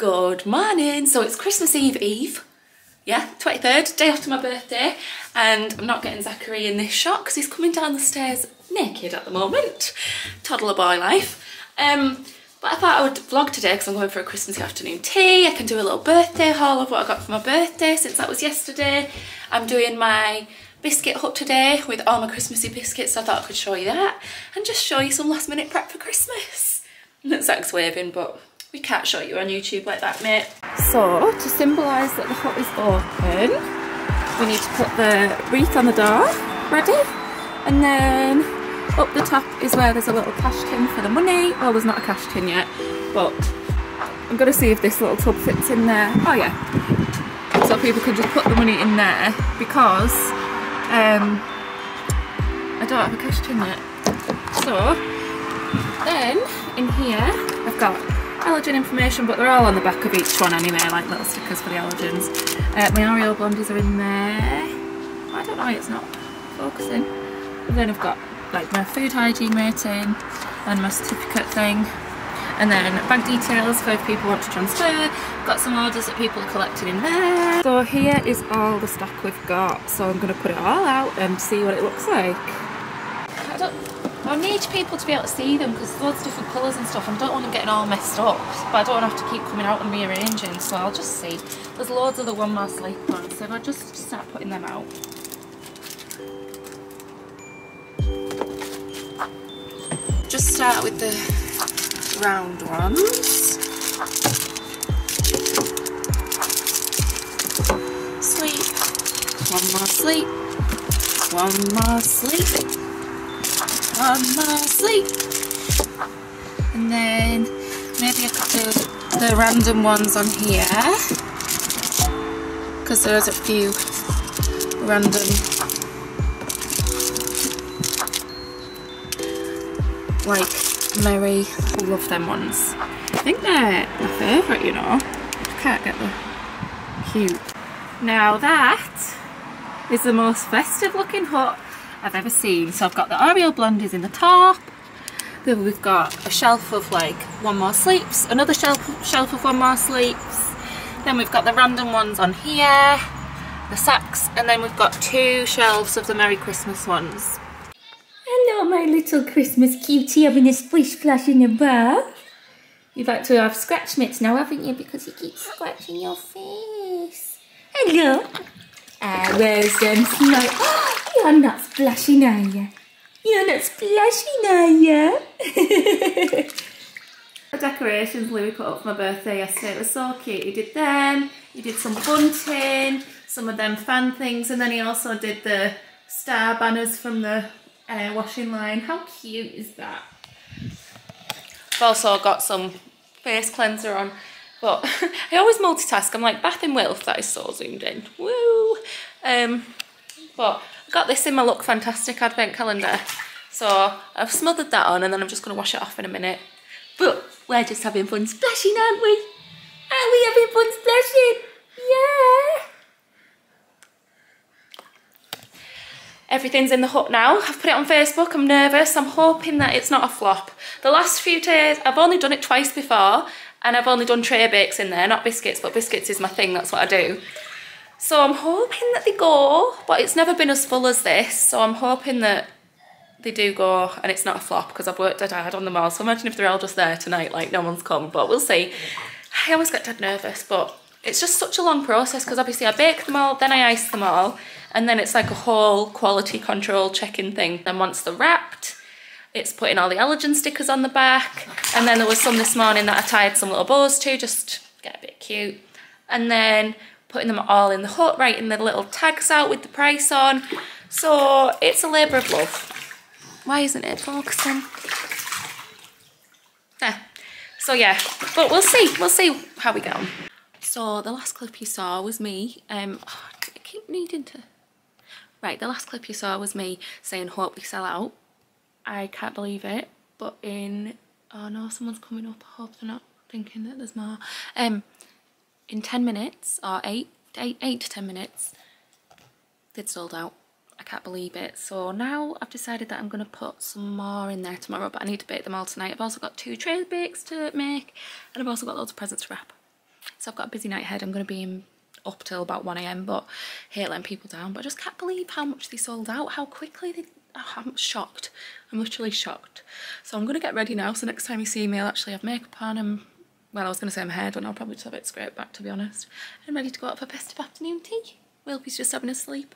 Good morning. So it's Christmas Eve Eve. Yeah, 23rd, day after my birthday. And I'm not getting Zachary in this shot because he's coming down the stairs naked at the moment. Toddler boy life. Um, but I thought I would vlog today because I'm going for a Christmas afternoon tea. I can do a little birthday haul of what I got for my birthday since that was yesterday. I'm doing my biscuit hut today with all my Christmassy biscuits. So I thought I could show you that and just show you some last minute prep for Christmas. Zach's waving, but we can't show you on YouTube like that, mate. So, to symbolise that the hut is open, we need to put the wreath on the door, ready? And then up the top is where there's a little cash tin for the money. Well, there's not a cash tin yet, but I'm going to see if this little tub fits in there. Oh yeah. So people can just put the money in there because um, I don't have a cash tin yet. So, then in here I've got allergen information, but they're all on the back of each one anyway, like little stickers for the allergens. Uh, my Oreo blondies are in there. I don't know why it's not focusing. Then I've got like my food hygiene rating and my certificate thing. And then bank details for if people want to transfer. Got some orders that people are collecting in there. So here is all the stock we've got. So I'm going to put it all out and see what it looks like. I need people to be able to see them because there's loads of different colours and stuff and I don't want them getting all messed up but I don't want to have to keep coming out and rearranging so I'll just see. There's loads of the one more sleep ones so if I just start putting them out. Just start with the round ones. Sleep. One more sleep. One more sleep on my sleep. And then maybe I could do the random ones on here. Because there's a few random like Mary love them ones. I think they're my favourite, you know. I can't get the cute. Now that is the most festive looking hut I've ever seen. So I've got the Oreo blondies in the top. Then we've got a shelf of like one more sleeps, another shelf shelf of one more sleeps. Then we've got the random ones on here, the sacks, and then we've got two shelves of the Merry Christmas ones. Hello, my little Christmas cutie having a splish splash in the bath. You've had to have scratch mitts now, haven't you? Because he keeps scratching your face. Hello. Ah, where's them snow? You're not splashing, are you? You're not splashing, are you? the decorations Louis put up for my birthday yesterday, it was so cute. He did them, he did some bunting, some of them fan things, and then he also did the star banners from the uh, washing line. How cute is that? I've also got some face cleanser on, but I always multitask. I'm like Bath and Wilf, that is so zoomed in. Woo! Um, but got this in my Look Fantastic advent calendar. So I've smothered that on and then I'm just going to wash it off in a minute. But we're just having fun splashing, aren't we? Are we having fun splashing? Yeah. Everything's in the hut now. I've put it on Facebook. I'm nervous. I'm hoping that it's not a flop. The last few days, I've only done it twice before and I've only done tray bakes in there, not biscuits, but biscuits is my thing. That's what I do. So I'm hoping that they go, but it's never been as full as this. So I'm hoping that they do go and it's not a flop because I've worked dead hard on them all. So imagine if they're all just there tonight, like no one's come, but we'll see. I always get dead nervous, but it's just such a long process because obviously I bake them all, then I ice them all, and then it's like a whole quality control checking thing. Then once they're wrapped, it's putting all the allergen stickers on the back. And then there was some this morning that I tied some little bows to, just get a bit cute. And then putting them all in the hut, writing the little tags out with the price on. So it's a labour of love. Why isn't it focusing? There. So yeah, but we'll see. We'll see how we go. So the last clip you saw was me. Um, oh, I keep needing to. Right, the last clip you saw was me saying hope we sell out. I can't believe it, but in oh no, someone's coming up. I hope they're not thinking that there's more. Um, in 10 minutes or 8, 8, 8 to 10 minutes they'd sold out. I can't believe it. So now I've decided that I'm going to put some more in there tomorrow but I need to bake them all tonight. I've also got two tray bakes to make and I've also got loads of presents to wrap. So I've got a busy night ahead. I'm going to be in up till about 1am but hate letting people down but I just can't believe how much they sold out how quickly they oh, I'm shocked I'm literally shocked so I'm gonna get ready now so next time you see me I'll actually have makeup on and well I was gonna say my hair done I'll probably just have it scraped back to be honest. I'm ready to go out for a festive afternoon tea. Wilby's just having a sleep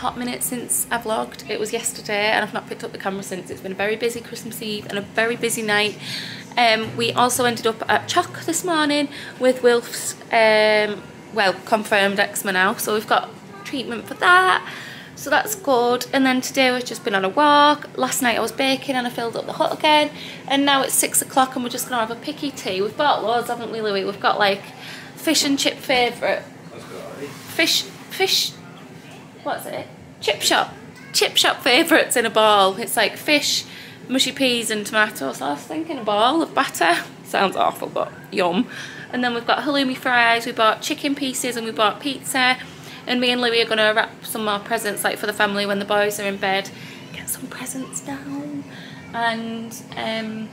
hot minute since I vlogged. It was yesterday and I've not picked up the camera since. It's been a very busy Christmas Eve and a very busy night. Um, we also ended up at Choc this morning with Wilf's, um, well, confirmed eczema now. So we've got treatment for that. So that's good. And then today we've just been on a walk. Last night I was baking and I filled up the hut again. And now it's six o'clock and we're just gonna have a picky tea. We've bought loads, haven't we, Louis? We've got like fish and chip favourite fish, fish, what's it? Chip shop. Chip shop favourites in a ball. It's like fish, mushy peas and tomatoes. So I was thinking a ball of batter. Sounds awful, but yum. And then we've got halloumi fries, we bought chicken pieces and we bought pizza. And me and Louis are going to wrap some more presents like for the family when the boys are in bed. Get some presents down. And um,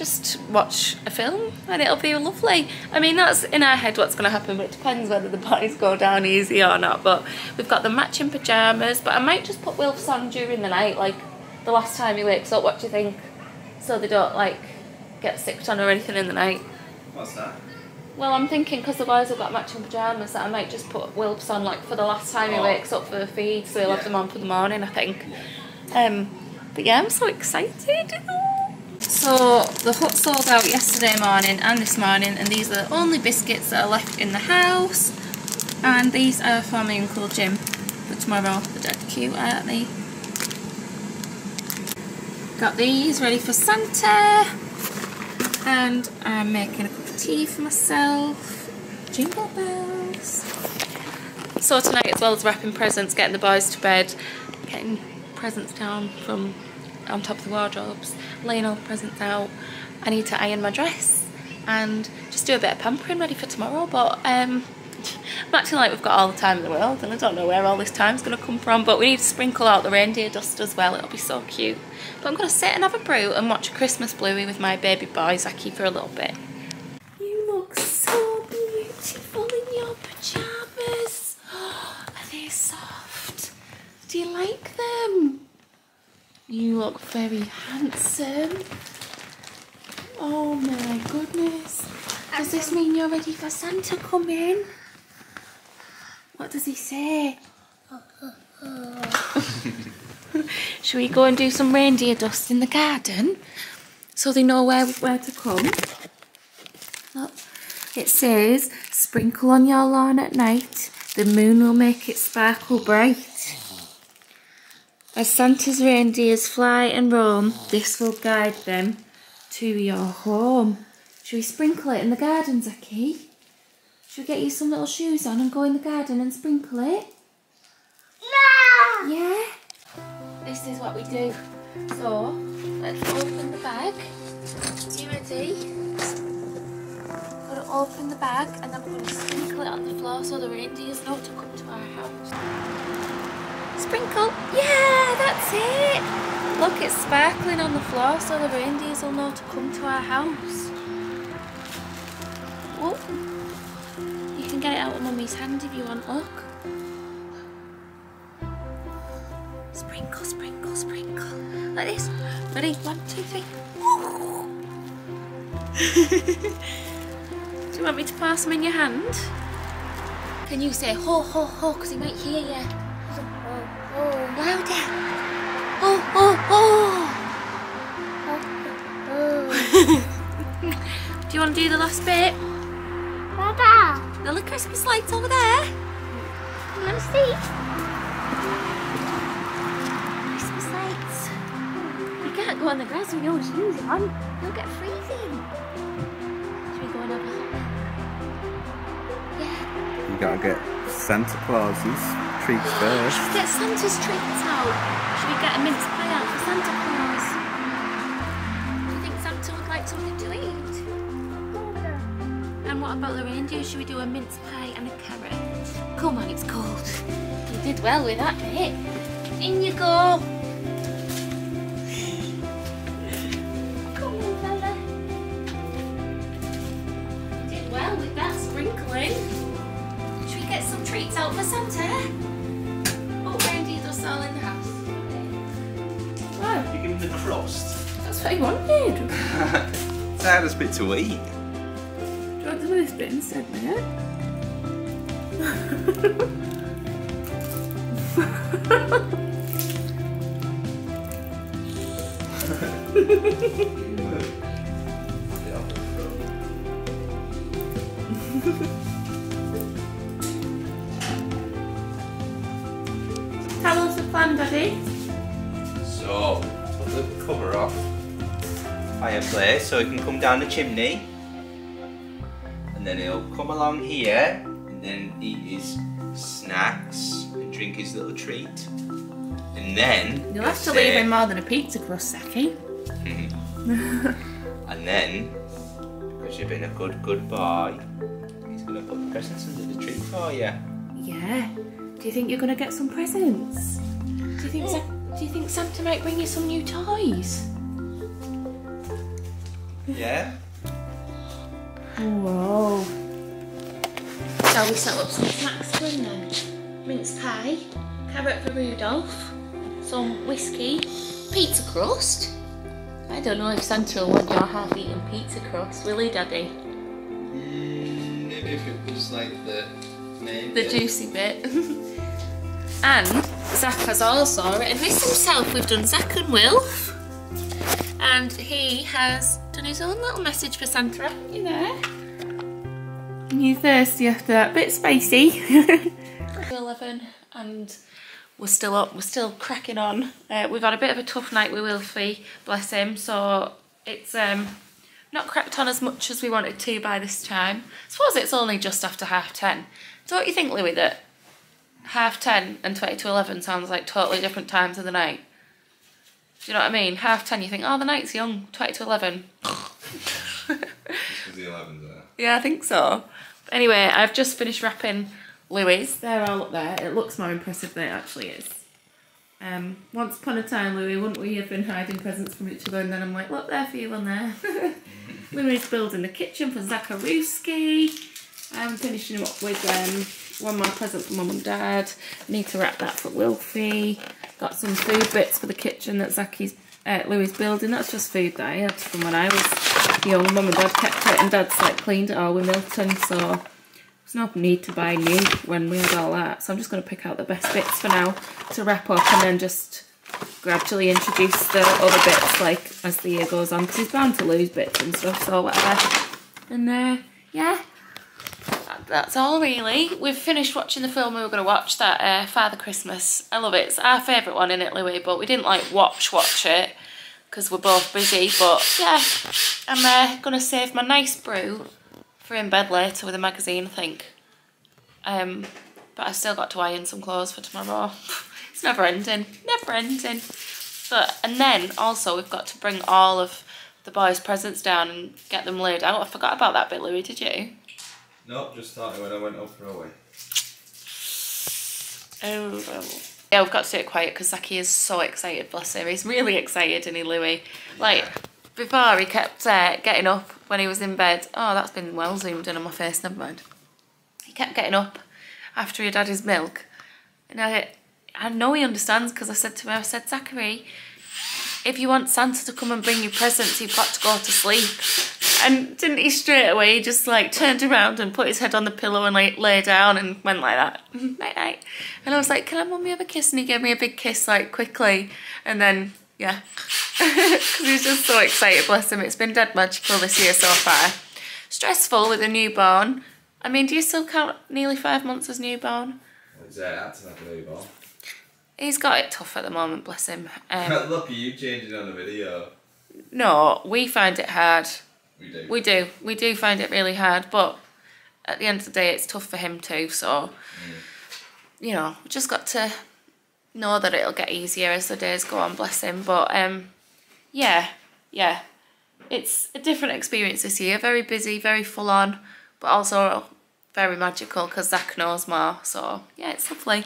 just watch a film and it'll be lovely. I mean, that's in our head what's going to happen, but it depends whether the boys go down easy or not. But we've got the matching pyjamas, but I might just put Wilf's on during the night, like the last time he wakes up. What do you think? So they don't like get sick on or anything in the night. What's that? Well, I'm thinking because the boys have got matching pyjamas that I might just put Wilf's on like for the last time he Oh. wakes up for the feed, so he'll have them on for the morning, I think. Um, but yeah, I'm so excited. So the hut sold out yesterday morning and this morning, and these are the only biscuits that are left in the house. And these are for my Uncle Jim for tomorrow. They're dead cute, aren't they? Got these ready for Santa. And I'm making a cup of tea for myself. Jingle bells. So tonight as well as wrapping presents, getting the boys to bed, getting presents down from on top of the wardrobes, laying all the presents out. I need to iron my dress and just do a bit of pampering ready for tomorrow. But um, I'm acting like we've got all the time in the world and I don't know where all this time's going to come from. But we need to sprinkle out the reindeer dust as well. It'll be so cute. But I'm going to sit and have a brew and watch Christmas Bluey with my baby boy Zaki for a little bit. You look so beautiful in your pyjamas. Are they soft? Do you like them? You look very handsome. Oh my goodness. Does this mean you're ready for Santa coming? What does he say? Should we go and do some reindeer dust in the garden? So they know where, where to come. Look, it says, sprinkle on your lawn at night, the moon will make it sparkle bright. As Santa's reindeers fly and roam, this will guide them to your home. Should we sprinkle it in the garden, Zaki? Should we get you some little shoes on and go in the garden and sprinkle it? Yeah? This is what we do. So, let's open the bag. Are you ready? Gotta open the bag and then we're gonna sprinkle it on the floor so the reindeers know to come to our house. Sprinkle. Yeah, that's it. Look, it's sparkling on the floor so the reindeers will know to come to our house. Oh, you can get it out of Mummy's hand if you want, look. Sprinkle, sprinkle, sprinkle. Like this. Ready? One, two, three. Do you want me to pass them in your hand? Can you say ho, ho, ho, because he might hear you? Louder. Oh, oh, oh. do you want to do the last bit? Baba, The little Christmas lights over there. you want to see? Christmas lights. You can't go on the grass with your shoes on. You'll get freezing. Should we go and have a look? Yeah. You gotta get Santa Claus's treats first. Let's get Santa's treats out. Should we get a mince pie out for Santa Claus? Do you think Santa would like something to eat? And what about the reindeer? Should we do a mince pie and a carrot? Come on, it's cold. You did well with that bit. In you go. Come on, fella. Did well with that sprinkling. Should we get some treats out for Santa? Crust. That's what he wanted. It's the hardest bit to eat. Do you want to do this bit instead, mate? Tell us the plan, Daddy. So, the cover off. Fireplace so it can come down the chimney. And then he'll come along here and then eat his snacks and drink his little treat. And then You'll have to he'll leave him more than a pizza crust, Zaki. And then, because you've been a good, good boy, he's gonna put presents under the tree for you. Yeah. Do you think you're gonna get some presents? Do you think Sa- oh. Do you think Santa might bring you some new toys? Yeah? Whoa. Shall we set up some snacks for him then? Mince pie, carrot for Rudolph, some whiskey, pizza crust. I don't know if Santa will want your half-eaten pizza crust, will he, Daddy? Mm, maybe if it was like the name. the juicy bit. and Zach has also written this himself. We've done Zach and Wilf. And he has done his own little message for Santa, you there? You thirsty after that? Bit spicy. 11 and we're still up, we're still cracking on. Uh, we've had a bit of a tough night with Wilfie, bless him, so it's um, not cracked on as much as we wanted to by this time. I suppose it's only just after half 10. Don't you think, Louis, that half 10 and 20 to 11 sounds like totally different times of the night? Do you know what I mean? Half 10, you think, oh, the night's young. 20 to 11. Because the 11's there. Yeah, I think so. But anyway, I've just finished wrapping Louis. They're all up there. It looks more impressive than it actually is. Um, once upon a time, Louis, wouldn't we have been hiding presents from each other? And then I'm like, look, there for you one there. Louis is building the kitchen for Zacharuski. I'm finishing up with um, one more present for mum and dad. Need to wrap that for Wilfie. Got some food bits for the kitchen that Zachy's uh, Louis building. That's just food that I had from when I was young. Mum and dad kept it, and dad's like cleaned it all with Milton. So there's no need to buy new when we had all that. So I'm just going to pick out the best bits for now to wrap up, and then just gradually introduce the other bits like as the year goes on because he's bound to lose bits and stuff. So whatever. And uh, yeah, that's all really. We've finished watching the film we were going to watch, that uh, Father Christmas. I love it. It's our favourite one in it, Louis, but we didn't like watch watch it because we're both busy. But yeah, I'm uh, going to save my nice brew for in bed later with a magazine, I think. Um, but I've still got to iron some clothes for tomorrow. it's never ending, never ending. But and then also we've got to bring all of the boys' presents down and get them laid out. I forgot about that bit, Louis. Did you? Nope, just started when I went up for a way. Oh, well. Yeah, we've got to do it quiet because Zaki is so excited, bless him. He's really excited, and he Louis. Like, before he kept uh, getting up when he was in bed. Oh, that's been well zoomed in on my face, never mind. He kept getting up after he'd had his milk. And I, I know he understands because I said to him, I said, Zachary, if you want Santa to come and bring you presents, you've got to go to sleep. And didn't he straight away just like turned around and put his head on the pillow and like lay down and went like that, night night. And I was like, can I mummy have a kiss? And he gave me a big kiss like quickly. And then, yeah, because he's just so excited, bless him. It's been dead magical this year so far. Stressful with a newborn. I mean, do you still count nearly five months as newborn? Is that to have a newborn? He's got it tough at the moment, bless him. Um, Look at you changing on the video. no, we find it hard. We do. We do. We do find it really hard, but at the end of the day, it's tough for him too. So, you know, just got to know that it'll get easier as the days go on, bless him. But, um, yeah, yeah. It's a different experience this year. Very busy, very full on, but also very magical because Zach knows more. So, yeah, it's lovely.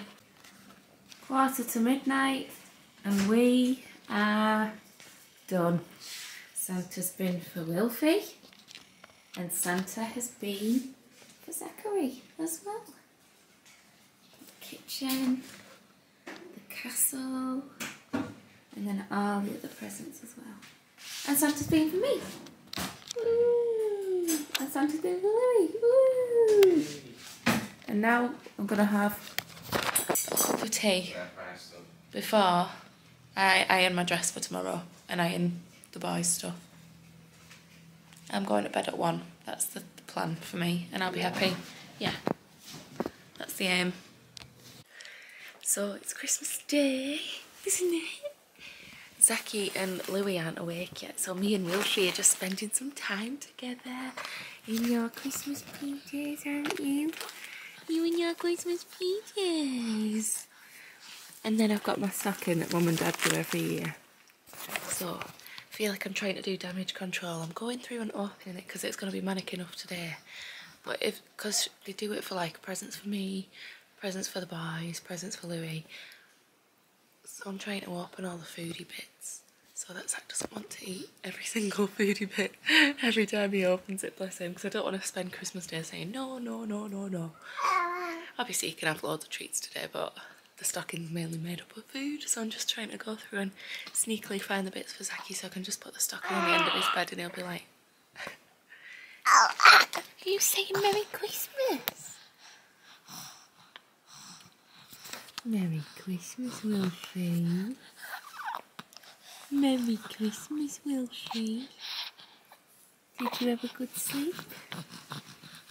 Quarter to midnight, and we are done. Santa's been for Wilfie, and Santa has been for Zachary as well. The kitchen, the castle, and then all the other presents as well. And Santa's been for me. Woo! And Santa's been for Louis. Woo! And now I'm gonna have a cup of tea before I iron my dress for tomorrow and iron boys' stuff. I'm going to bed at one. That's the the plan for me, and I'll be happy. Yeah, that's the aim. So it's Christmas Day, isn't it? Zaki and Louis aren't awake yet, so me and Wilfie are just spending some time together in your Christmas PJs, aren't you? You in your Christmas PJs. And then I've got my stocking that mum and dad do every year. So feel like I'm trying to do damage control. I'm going through and opening it because it's going to be manic enough today. But if, because they do it for like presents for me, presents for the boys, presents for Louis. So I'm trying to open all the foodie bits so that Zach doesn't want to eat every single foodie bit every time he opens it, bless him, because I don't want to spend Christmas Day saying no, no, no, no, no. Obviously he can have loads of treats today, but the stocking's mainly made up of food, so I'm just trying to go through and sneakily find the bits for Zaki so I can just put the stocking on the end of his bed and he'll be like, Are you saying Merry Christmas? Merry Christmas, Wilfie. Merry Christmas, Wilfie. Did you have a good sleep?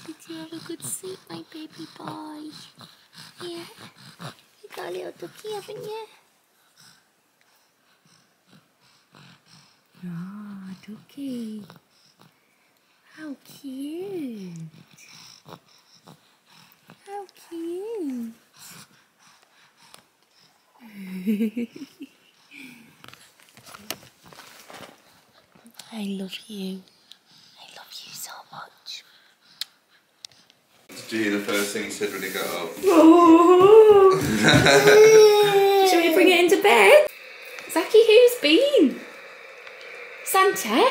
Did you have a good sleep, my baby boy? Yeah. A little ducky, haven't you? Oh. How cute. How cute. I love you. I love you so much. Did you hear the first thing he said when he got up? Shall we bring it into bed? Zaki, who's been? Santa?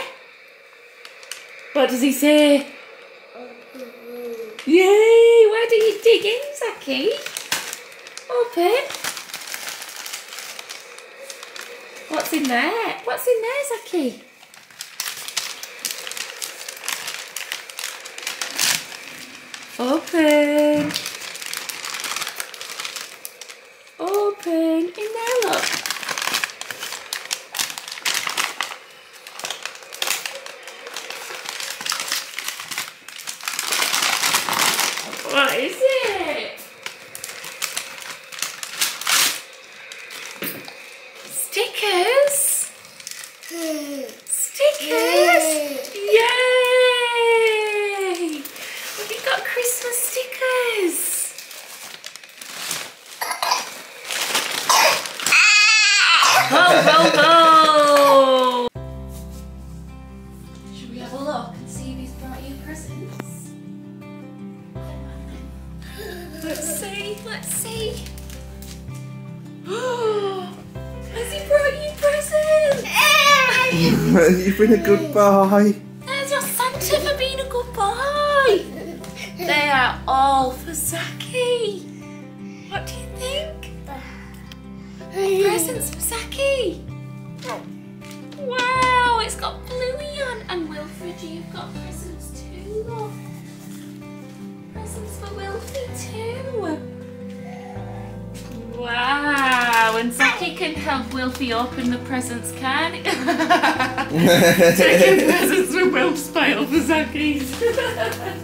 What does he say? Yay! Why do you dig in, Zaki? Open. What's in there? What's in there, Zaki? Open. ho, ho, ho! Should we have a look and see if he's brought you presents? let's see, let's see. Has he brought you presents? You've been a good boy. There's your Santa for being a good boy. They are all can help Wilfie open the presents, can he? Taking presents from Wilf's pile for Zaki's. Are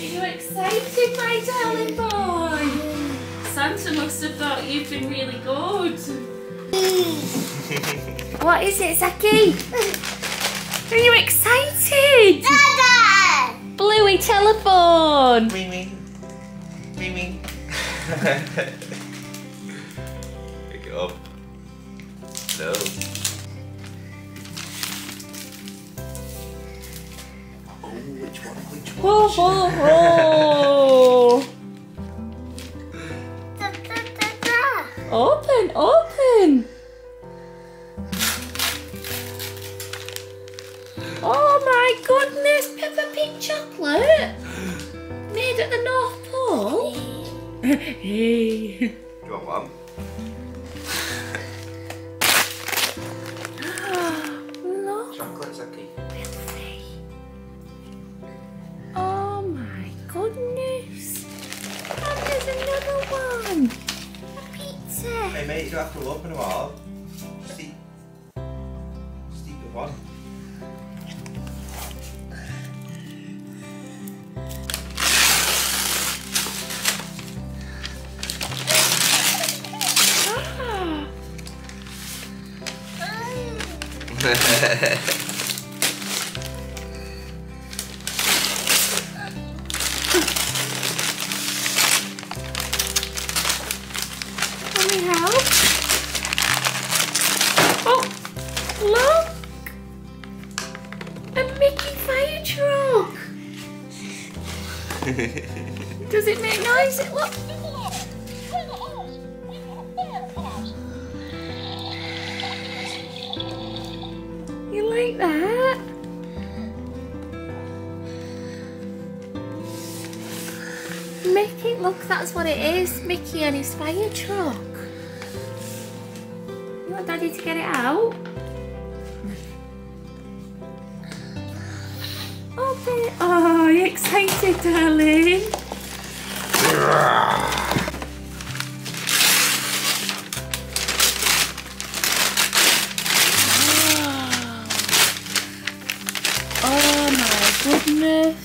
you excited, my darling boy? Santa must have thought you'd been really good. what is it, Zaki? Are you excited? Dada! Bluey telephone. Ring ring. Ring ring. No. Oh, which one? Which one? Da. Open, open. Oh my goodness, Peppa Pig chocolate. Made at the North Pole. hey. Do you want one? Does it make noise? Look. You like that? Mickey, look, that's what it is. Mickey and his fire truck. You want Daddy to get it out? Open. Oh, excited, darling? Oh my goodness.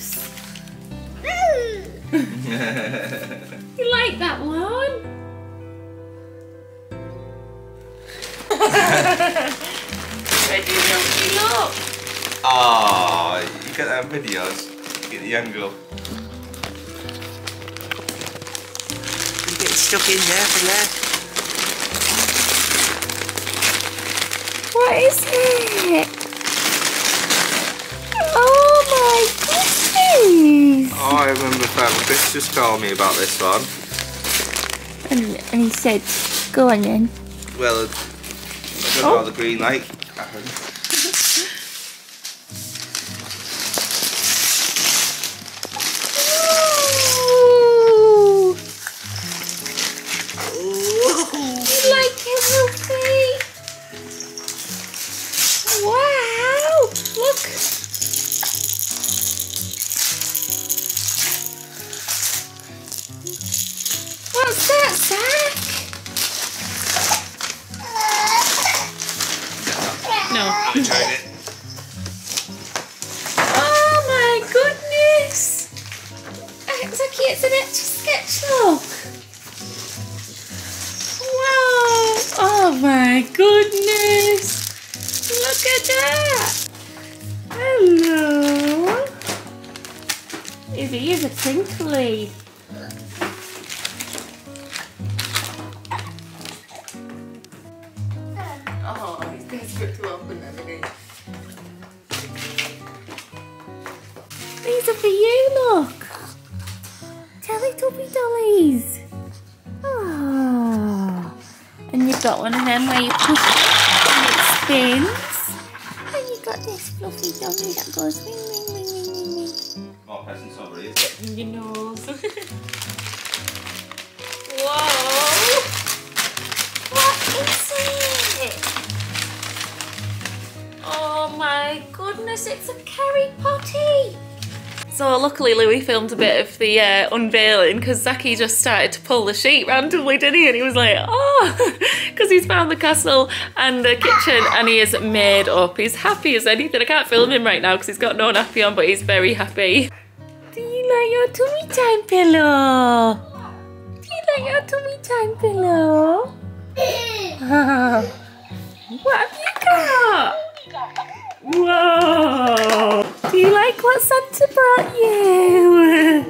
You like that one? Ready, look. Oh, you get that videos. Get the angle. You get stuck in there from there. What is it? Oh my goodness! Oh, I remember Father Chris just told me about this one. And, and he said, go on then. Well, I don't know oh. how the green light These are for you, look. Teletubby dollies. Oh. And you've you've got one of them where you push it and it spins. And you've got this fluffy dummy that goes ring, ring, ring, ring, ring, ring. More presents over here. In your nose. Whoa! What is it? Oh my goodness, it's a Carry Potty! So luckily Louis filmed a bit of the uh, unveiling because Zaki just started to pull the sheet randomly, didn't he? And he was like, oh, because he's found the castle and the kitchen and he is made up. He's happy as anything. I can't film him right now because he's got no nappy on, but he's very happy. Do you like your tummy time pillow? Do you like your tummy time pillow? what have you got? Whoa! Do you like what Santa brought you?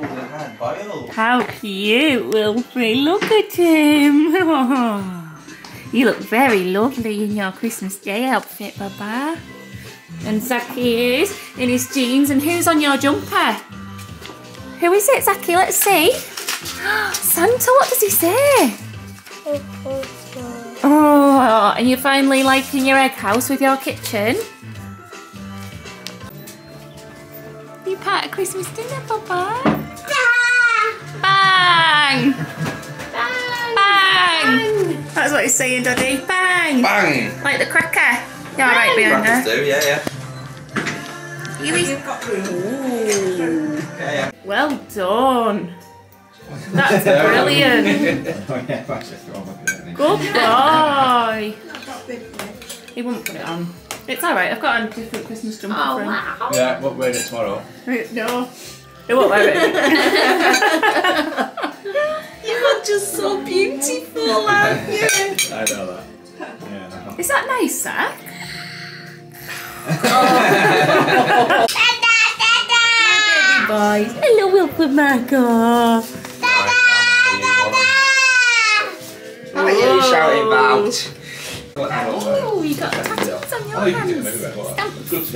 Boiled. How cute, Wilfrey. Look at him. you look very lovely in your Christmas Day outfit, Baba. And Zaki is in his jeans. And who's on your jumper? Who is it, Zaki? Let's see. Santa, what does he say? Oh, and you're finally liking your egg house with your kitchen? You part of Christmas dinner, Papa? Bang! Bang! That's what he's saying, Daddy. Bang! Bang! Like the cracker. You alright behind Crackers her? do, yeah, yeah. You is- Yeah, yeah. Well done. That's brilliant. Oh, good boy. He won't put it on. It's alright, I've got a different Christmas jumper Oh for him. wow. Yeah, won't wear it tomorrow. No. it won't wear it. You are just so beautiful, aren't you? I know that. Yeah. Is that nice, Zach? Baby boys. Hello, Wilfred Marco. What are you shouting about? Oh, you got tattoos on your Oh, you can do them hands. anyway. Well, it's good to